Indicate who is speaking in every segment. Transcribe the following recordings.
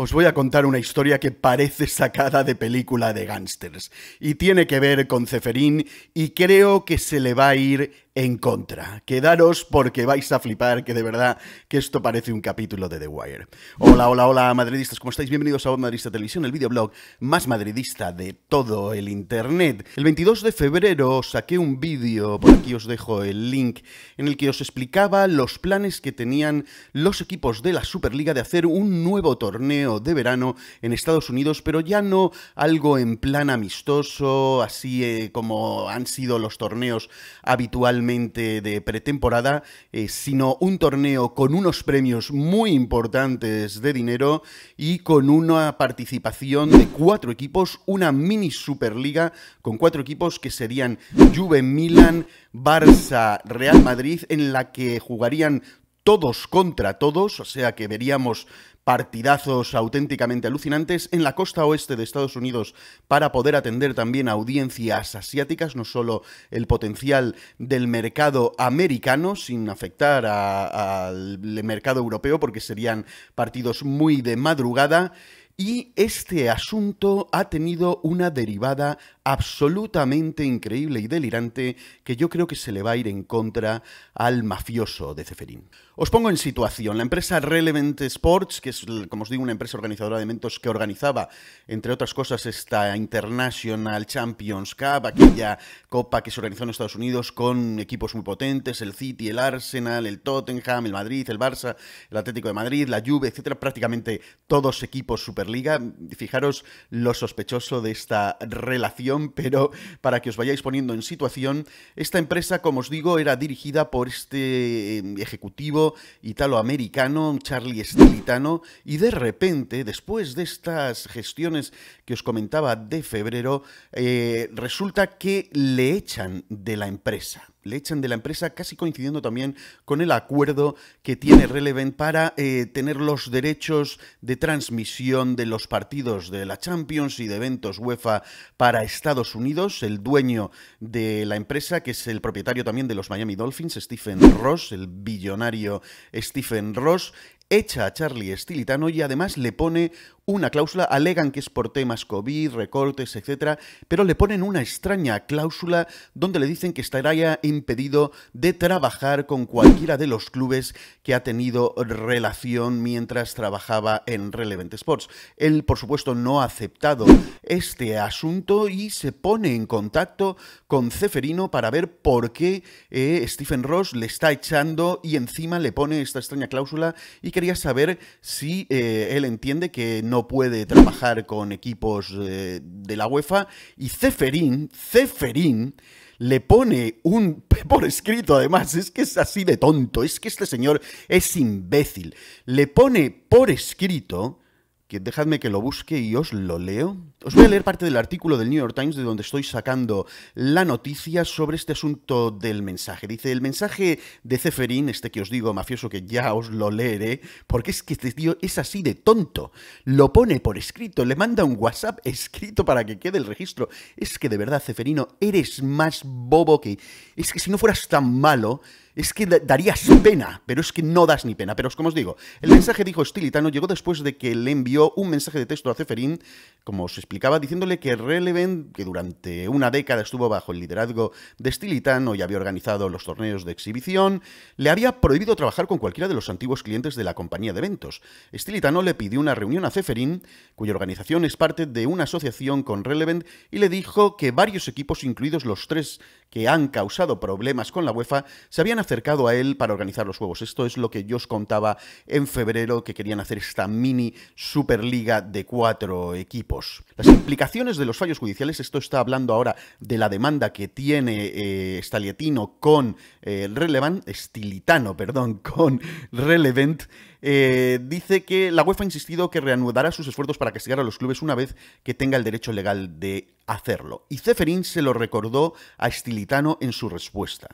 Speaker 1: os voy a contar una historia que parece sacada de película de gángsters y tiene que ver con Ceferín y creo que se le va a ir en contra. Quedaros porque vais a flipar que de verdad que esto parece un capítulo de The Wire. Hola, hola, hola, madridistas, ¿cómo estáis? Bienvenidos a Madridista Televisión, el videoblog más madridista de todo el internet. El 22 de febrero saqué un vídeo, por aquí os dejo el link, en el que os explicaba los planes que tenían los equipos de la Superliga de hacer un nuevo torneo de verano en Estados Unidos, pero ya no algo en plan amistoso, así eh, como han sido los torneos habitualmente de pretemporada, eh, sino un torneo con unos premios muy importantes de dinero y con una participación de cuatro equipos, una mini Superliga con cuatro equipos que serían Juve, Milan, Barça, Real Madrid, en la que jugarían todos contra todos, o sea que veríamos partidazos auténticamente alucinantes en la costa oeste de Estados Unidos para poder atender también a audiencias asiáticas, no solo el potencial del mercado americano, sin afectar al mercado europeo, porque serían partidos muy de madrugada. Y este asunto ha tenido una derivada absolutamente increíble y delirante que yo creo que se le va a ir en contra al mafioso de Ceferín. Os pongo en situación. La empresa Relevant Sports, que es, como os digo, una empresa organizadora de eventos que organizaba, entre otras cosas, esta International Champions Cup, aquella copa que se organizó en Estados Unidos con equipos muy potentes, el City, el Arsenal, el Tottenham, el Madrid, el Barça, el Atlético de Madrid, la Juve, etcétera, prácticamente todos equipos Superliga. Fijaros lo sospechoso de esta relación pero para que os vayáis poniendo en situación, esta empresa, como os digo, era dirigida por este eh, ejecutivo italoamericano, Charlie Stilitano, y de repente, después de estas gestiones que os comentaba de febrero, eh, resulta que le echan de la empresa le echan de la empresa, casi coincidiendo también con el acuerdo que tiene Relevant para eh, tener los derechos de transmisión de los partidos de la Champions y de eventos UEFA para Estados Unidos. El dueño de la empresa, que es el propietario también de los Miami Dolphins, Stephen Ross, el billonario Stephen Ross, echa a Charlie Stilitano y además le pone una cláusula, alegan que es por temas COVID, recortes, etcétera, pero le ponen una extraña cláusula donde le dicen que estaría impedido de trabajar con cualquiera de los clubes que ha tenido relación mientras trabajaba en Relevant Sports. Él, por supuesto, no ha aceptado este asunto y se pone en contacto con Ceferino para ver por qué eh, Stephen Ross le está echando y encima le pone esta extraña cláusula y quería saber si eh, él entiende que no puede trabajar con equipos eh, de la UEFA. Y Ceferín, Ceferín, le pone un por escrito además, es que es así de tonto, es que este señor es imbécil. Le pone por escrito que dejadme que lo busque y os lo leo. Os voy a leer parte del artículo del New York Times de donde estoy sacando la noticia sobre este asunto del mensaje. Dice, el mensaje de Ceferín, este que os digo, mafioso, que ya os lo leeré, porque es que este tío es así de tonto. Lo pone por escrito, le manda un WhatsApp escrito para que quede el registro. Es que de verdad, Ceferino, eres más bobo que... Es que si no fueras tan malo es que darías pena, pero es que no das ni pena. Pero como os digo, el mensaje dijo Stilitano llegó después de que le envió un mensaje de texto a Ceferín, como os explicaba, diciéndole que Relevant, que durante una década estuvo bajo el liderazgo de Stilitano y había organizado los torneos de exhibición, le había prohibido trabajar con cualquiera de los antiguos clientes de la compañía de eventos. Stilitano le pidió una reunión a Ceferín, cuya organización es parte de una asociación con Relevant, y le dijo que varios equipos, incluidos los tres que han causado problemas con la UEFA, se habían acercado a él para organizar los juegos. Esto es lo que yo os contaba en febrero, que querían hacer esta mini Superliga de cuatro equipos. Las implicaciones de los fallos judiciales, esto está hablando ahora de la demanda que tiene eh, Stalietino con eh, Relevant, Stilitano, perdón, con Relevant, eh, dice que la UEFA ha insistido que reanudará sus esfuerzos para castigar a los clubes una vez que tenga el derecho legal de hacerlo. Y Ceferín se lo recordó a Stilitano en su respuesta.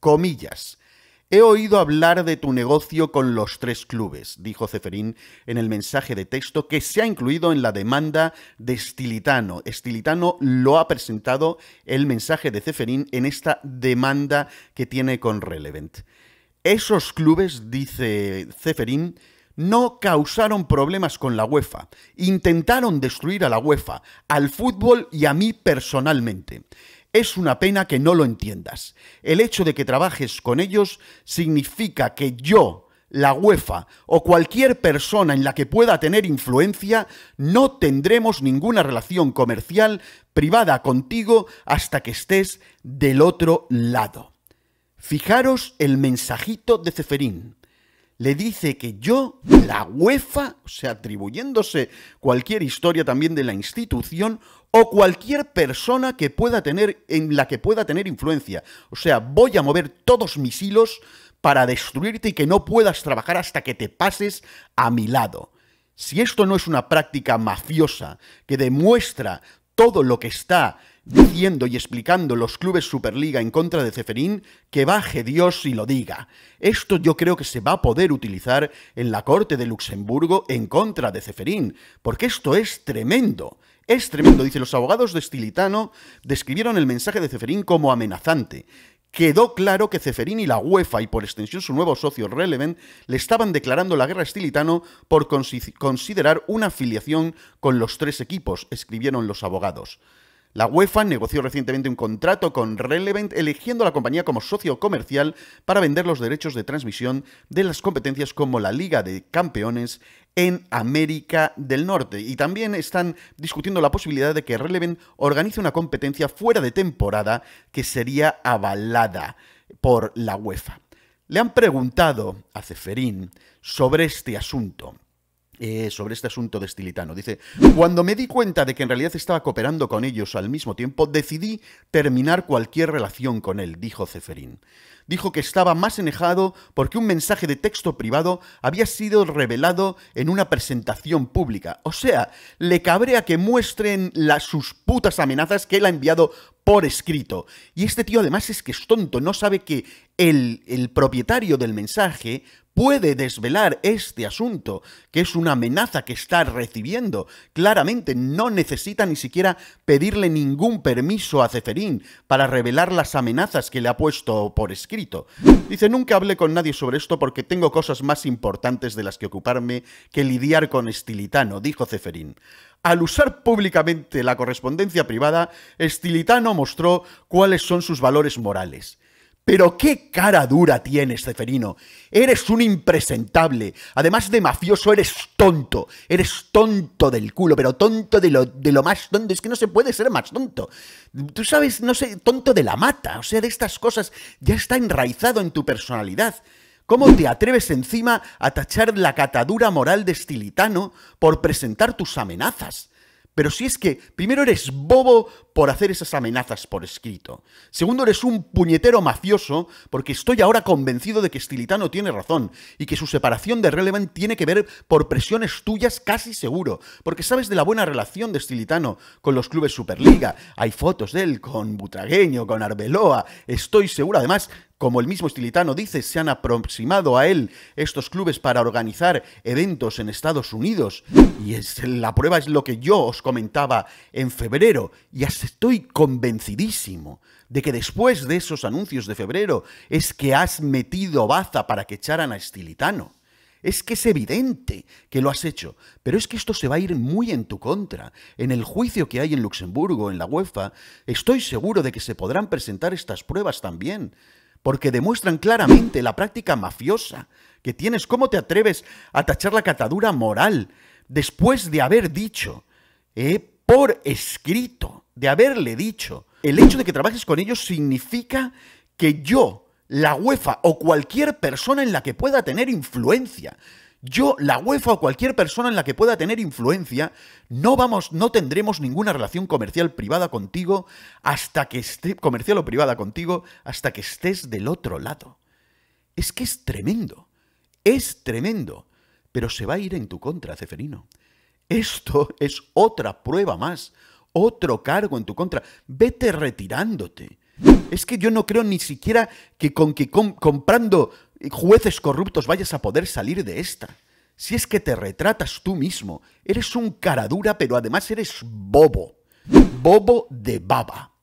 Speaker 1: Comillas. He oído hablar de tu negocio con los tres clubes, dijo Ceferín en el mensaje de texto que se ha incluido en la demanda de Stilitano. Stilitano lo ha presentado el mensaje de Ceferín en esta demanda que tiene con Relevant. Esos clubes, dice Ceferín, no causaron problemas con la UEFA. Intentaron destruir a la UEFA, al fútbol y a mí personalmente. Es una pena que no lo entiendas. El hecho de que trabajes con ellos significa que yo, la UEFA o cualquier persona en la que pueda tener influencia, no tendremos ninguna relación comercial privada contigo hasta que estés del otro lado. Fijaros el mensajito de Ceferín le dice que yo, la UEFA, o sea, atribuyéndose cualquier historia también de la institución, o cualquier persona que pueda tener, en la que pueda tener influencia. O sea, voy a mover todos mis hilos para destruirte y que no puedas trabajar hasta que te pases a mi lado. Si esto no es una práctica mafiosa que demuestra todo lo que está diciendo y explicando los clubes Superliga en contra de Ceferín, que baje Dios y lo diga. Esto yo creo que se va a poder utilizar en la Corte de Luxemburgo en contra de Ceferín, porque esto es tremendo. Es tremendo, dice los abogados de Stilitano, describieron el mensaje de Ceferín como amenazante. Quedó claro que Ceferín y la UEFA, y por extensión su nuevo socio Relevant, le estaban declarando la guerra a Stilitano por considerar una afiliación con los tres equipos, escribieron los abogados. La UEFA negoció recientemente un contrato con Relevant eligiendo a la compañía como socio comercial para vender los derechos de transmisión de las competencias como la Liga de Campeones en América del Norte. Y también están discutiendo la posibilidad de que Relevant organice una competencia fuera de temporada que sería avalada por la UEFA. Le han preguntado a Ceferín sobre este asunto. Eh, sobre este asunto de Stilitano. Dice, cuando me di cuenta de que en realidad estaba cooperando con ellos al mismo tiempo, decidí terminar cualquier relación con él, dijo Ceferín. Dijo que estaba más enojado porque un mensaje de texto privado había sido revelado en una presentación pública. O sea, le cabrea que muestren las, sus putas amenazas que él ha enviado por escrito. Y este tío además es que es tonto, no sabe que el, el propietario del mensaje puede desvelar este asunto, que es una amenaza que está recibiendo. Claramente no necesita ni siquiera pedirle ningún permiso a Ceferín para revelar las amenazas que le ha puesto por escrito. Dice, nunca hablé con nadie sobre esto porque tengo cosas más importantes de las que ocuparme que lidiar con Estilitano, dijo Ceferín. Al usar públicamente la correspondencia privada, Estilitano mostró cuáles son sus valores morales. Pero qué cara dura tienes, Ceferino. Eres un impresentable. Además de mafioso, eres tonto. Eres tonto del culo, pero tonto de lo, de lo más tonto. Es que no se puede ser más tonto. Tú sabes, no sé, tonto de la mata. O sea, de estas cosas ya está enraizado en tu personalidad. ¿Cómo te atreves encima a tachar la catadura moral de Stilitano por presentar tus amenazas? Pero si es que, primero eres bobo por hacer esas amenazas por escrito. Segundo, eres un puñetero mafioso porque estoy ahora convencido de que Stilitano tiene razón y que su separación de Relevant tiene que ver por presiones tuyas casi seguro. Porque sabes de la buena relación de Stilitano con los clubes Superliga. Hay fotos de él con Butragueño, con Arbeloa. Estoy seguro. Además, como el mismo Estilitano dice, se han aproximado a él estos clubes para organizar eventos en Estados Unidos. Y la prueba es lo que yo os comentaba en febrero. Y estoy convencidísimo de que después de esos anuncios de febrero es que has metido baza para que echaran a Estilitano. Es que es evidente que lo has hecho, pero es que esto se va a ir muy en tu contra. En el juicio que hay en Luxemburgo, en la UEFA, estoy seguro de que se podrán presentar estas pruebas también porque demuestran claramente la práctica mafiosa que tienes. ¿Cómo te atreves a tachar la catadura moral después de haber dicho, eh, por escrito, de haberle dicho, el hecho de que trabajes con ellos significa que yo, la UEFA o cualquier persona en la que pueda tener influencia, yo, la UEFA o cualquier persona en la que pueda tener influencia, no vamos, no tendremos ninguna relación comercial privada contigo hasta que esté, comercial o privada contigo, hasta que estés del otro lado. Es que es tremendo, es tremendo, pero se va a ir en tu contra, Ceferino. Esto es otra prueba más, otro cargo en tu contra. Vete retirándote. Es que yo no creo ni siquiera que con que comprando jueces corruptos vayas a poder salir de esta. Si es que te retratas tú mismo, eres un caradura, pero además eres bobo. Bobo de baba.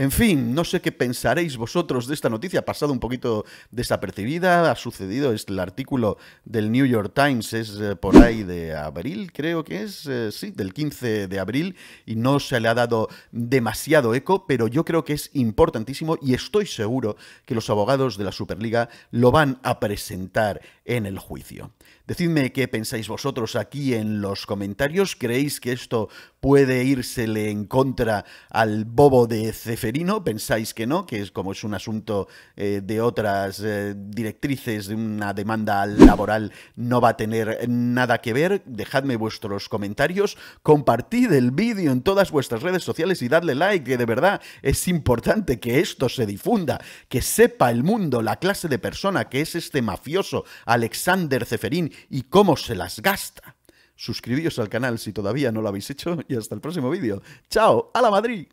Speaker 1: En fin, no sé qué pensaréis vosotros de esta noticia, ha pasado un poquito desapercibida, ha sucedido, es el artículo del New York Times, es eh, por ahí de abril, creo que es, eh, sí, del 15 de abril, y no se le ha dado demasiado eco, pero yo creo que es importantísimo y estoy seguro que los abogados de la Superliga lo van a presentar en el juicio. Decidme qué pensáis vosotros aquí en los comentarios. ¿Creéis que esto puede írsele en contra al bobo de Ceferino? ¿Pensáis que no? Que es como es un asunto eh, de otras eh, directrices de una demanda laboral no va a tener nada que ver. Dejadme vuestros comentarios. Compartid el vídeo en todas vuestras redes sociales y dadle like, que de verdad es importante que esto se difunda, que sepa el mundo la clase de persona que es este mafioso Alexander Ceferín y cómo se las gasta. Suscribíos al canal si todavía no lo habéis hecho y hasta el próximo vídeo. ¡Chao! ¡A la Madrid!